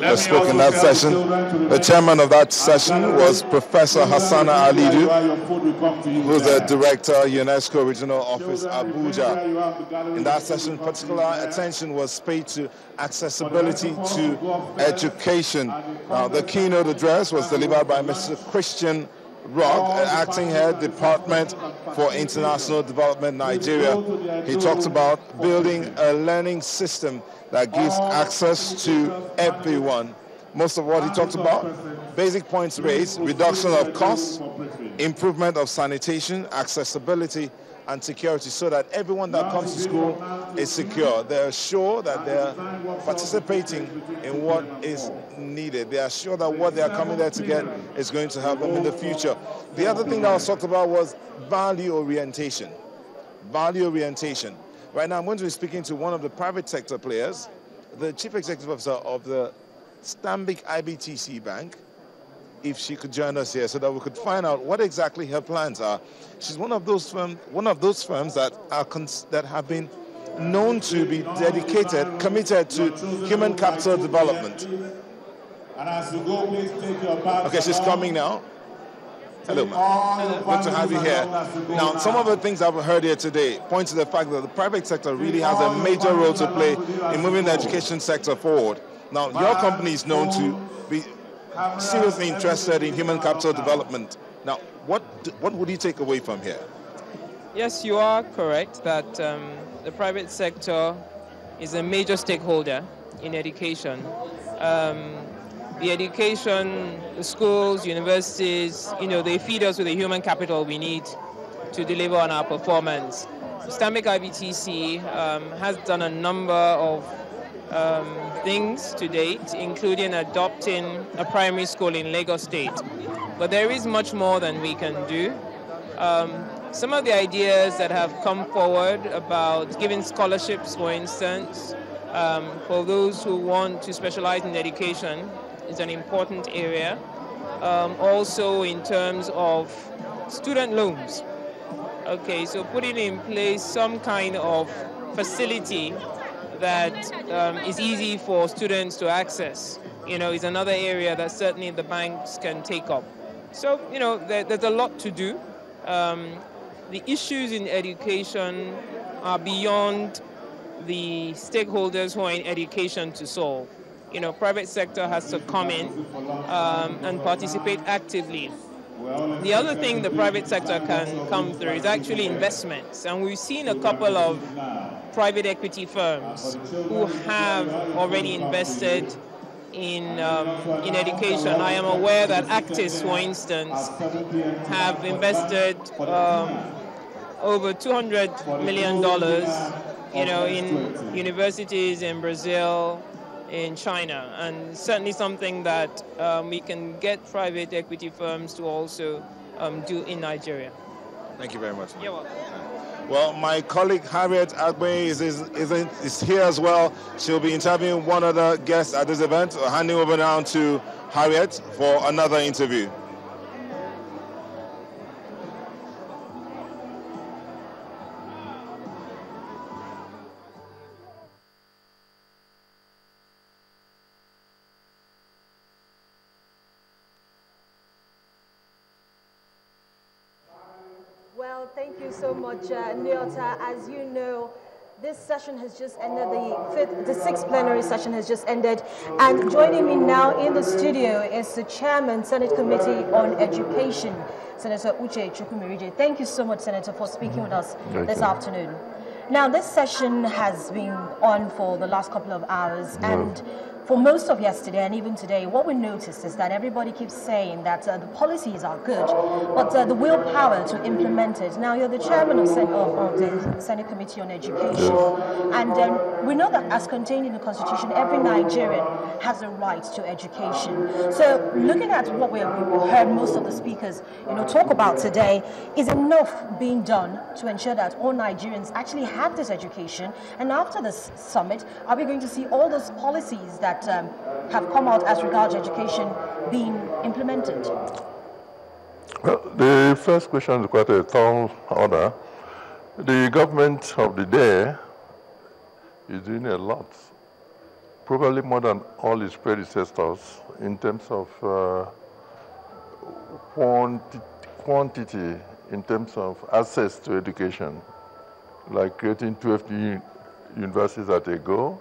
that spoke in that session. The chairman of that session was Professor Hassana Alidou, who's the director, UNESCO Regional Office, Abuja. In that session, particular attention was paid to accessibility to education. Now, the keynote address was delivered by Mr. Christian Rogg, acting head department for international development Nigeria. He talked about building a learning system that gives access to everyone. Most of what he talked about, basic points raised, reduction of costs, improvement of sanitation, accessibility, and security so that everyone that comes to school is secure. They're sure that they're participating in what is needed. They are sure that what they are coming there to get is going to help them in the future. The other thing that was talked about was value orientation. Value orientation. Right now, I'm going to be speaking to one of the private sector players, the chief executive officer of the Stanbic IBTC Bank, if she could join us here so that we could find out what exactly her plans are. She's one of those firms, one of those firms that are that have been known to be dedicated, committed to human capital development. Okay, she's coming now. Hello, ma'am. Good to have you here. Now, some of the things I've heard here today point to the fact that the private sector really has a major role to play in moving the education sector forward. Now, your company is known to be seriously interested in human capital development. Now, what what would you take away from here? Yes, you are correct that um, the private sector is a major stakeholder in education. Um, the education, the schools, universities, you know, they feed us with the human capital we need to deliver on our performance. Stanbic IBTC um, has done a number of um, things to date, including adopting a primary school in Lagos State. But there is much more than we can do. Um, some of the ideas that have come forward about giving scholarships, for instance, um, for those who want to specialize in education is an important area. Um, also in terms of student loans. Okay, so putting in place some kind of facility that um, is easy for students to access, you know, is another area that certainly the banks can take up. So, you know, there, there's a lot to do. Um, the issues in education are beyond the stakeholders who are in education to solve you know, private sector has to come in um, and participate actively. The other thing the private sector can come through is actually investments. And we've seen a couple of private equity firms who have already invested in, um, in education. I am aware that Actis, for instance, have invested um, over $200 million you know, in universities in Brazil, in China, and certainly something that um, we can get private equity firms to also um, do in Nigeria. Thank you very much. You're welcome. Well, my colleague Harriet Agbe is, is, is, is, here as well. She'll be interviewing one other guest at this event. Handing over now to Harriet for another interview. So much, uh, Nyota. As you know, this session has just ended, the fifth, the sixth plenary session has just ended. And joining me now in the studio is the chairman, Senate Committee on Education, Senator Uche Chukwumerije. Thank you so much, Senator, for speaking with us Thank this you. afternoon. Now, this session has been on for the last couple of hours, and for most of yesterday and even today, what we noticed is that everybody keeps saying that uh, the policies are good, but uh, the willpower to implement it. Now, you're the chairman of, Sen- of, the Senate Committee on Education, and um, we know that as contained in the Constitution, every Nigerian has a right to education. So, looking at what we heard most of the speakers, you know, talk about today, is enough being done to ensure that all Nigerians actually have this education? And after this summit, are we going to see all those policies that that um, have come out as regards education being implemented? Well, the first question is quite a tall order. The government of the day is doing a lot probably more than all its predecessors in terms of uh, quanti quantity, in terms of access to education, like creating 12 universities at a go.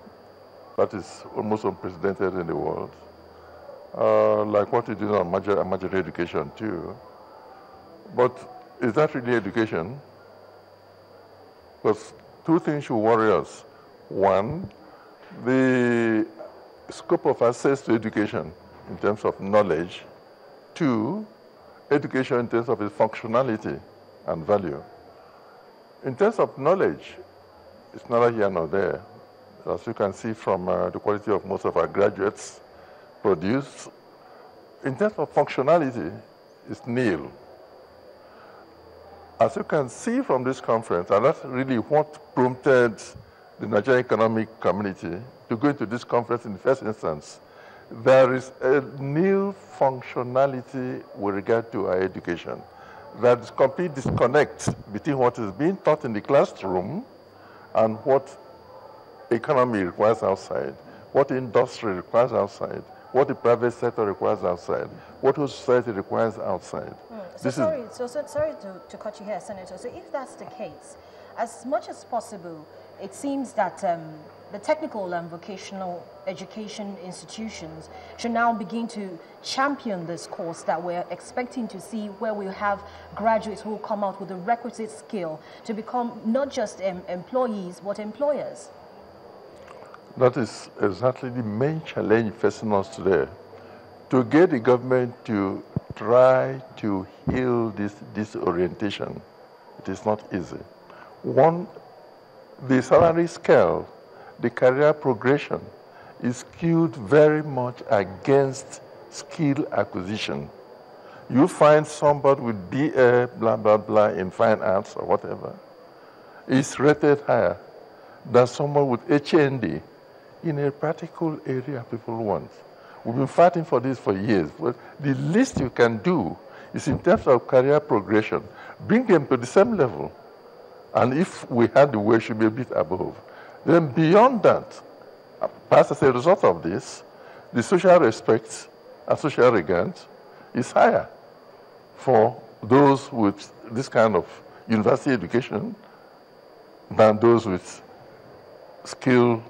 That is almost unprecedented in the world. Uh, like what you do on major, major education too. But is that really education? Because two things should worry us. One, the scope of access to education in terms of knowledge. Two, education in terms of its functionality and value. In terms of knowledge, it's neither here nor there. As you can see from uh, the quality of most of our graduates produced, in terms of functionality, it's nil. As you can see from this conference, and that's really what prompted the Nigerian economic community to go to this conference in the first instance, there is a new functionality with regard to our education. There is complete disconnect between what is being taught in the classroom and what economy requires outside, what industry requires outside, what the private sector requires outside, what society requires outside. Mm. So, sorry, so, so, sorry to, to cut you here, Senator. So if that's the case, as much as possible, it seems that um, the technical and vocational education institutions should now begin to champion this course that we're expecting to see where we have graduates who will come out with the requisite skill to become not just um, employees but employers. That is exactly the main challenge facing us today. To get the government to try to heal this disorientation, it is not easy. One, the salary scale, the career progression is skewed very much against skill acquisition. You find somebody with BA, blah, blah, blah, in fine arts or whatever, is rated higher than someone with HND in a practical area people want. We've been fighting for this for years. But the least you can do is in terms of career progression, bring them to the same level and if we had the way, should be a bit above. Then beyond that, perhaps as a result of this, the social respect and social regard is higher for those with this kind of university education than those with skill,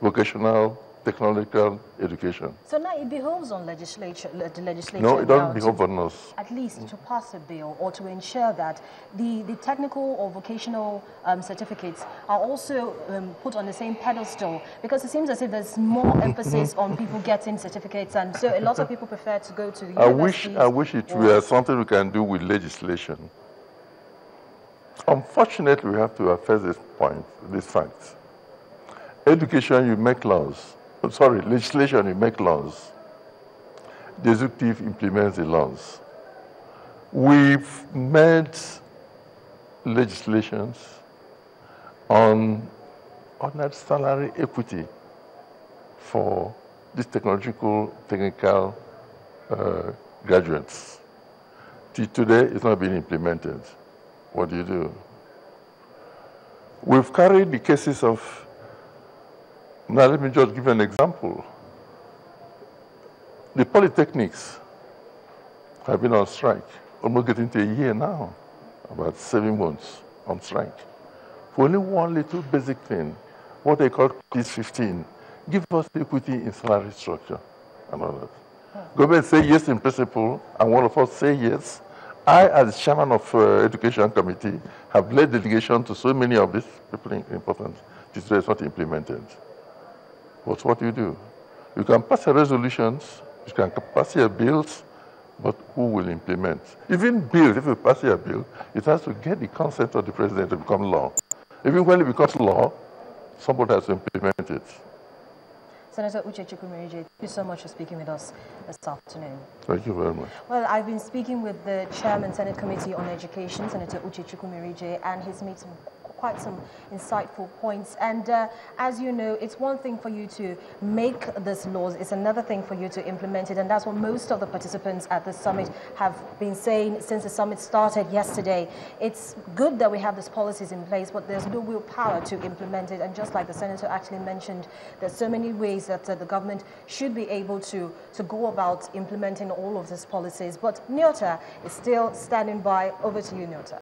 vocational technological education. So now it behoves on legislature, the legislature. No, it doesn't behove on us. At least to pass a bill or to ensure that the, the technical or vocational um, certificates are also um, put on the same pedestal because it seems as if there's more emphasis on people getting certificates and so a lot of people prefer to go to I wish, I wish it were something we can do with legislation. Unfortunately, we have to affect this point, this fact. Education, you make laws sorry, legislation, you make laws. The executive implements the laws. We've made legislations on ordinary salary equity for these technological, technical uh, graduates. Till today, it's not being implemented. What do you do? We've carried the cases of now, let me just give an example. The polytechnics have been on strike, almost getting to a year now, about seven months on strike. For only one little basic thing, what they call Peace 15, give us equity in salary structure and all that. Government say yes in principle, and one of us say yes. I, as chairman of uh, education committee, have led delegation to so many of these people in, important. This is not implemented. But what you do? You can pass your resolutions, you can pass your bills, but who will implement? Even bills, if you pass your bill, it has to get the consent of the president to become law. Even when it becomes law, somebody has to implement it. Senator Uche Chukwumerije, thank you so much for speaking with us this afternoon. Thank you very much. Well, I've been speaking with the Chairman, Senate Committee on Education, Senator Uche Chukwumerije, and he's made some quite some insightful points. And uh, as you know, it's one thing for you to make these laws, it's another thing for you to implement it. And that's what most of the participants at the summit have been saying since the summit started yesterday. It's good that we have these policies in place, but there's no real power to implement it. And just like the senator actually mentioned, there's so many ways that uh, the government should be able to, to go about implementing all of these policies. But Nyota is still standing by. Over to you, Nyota.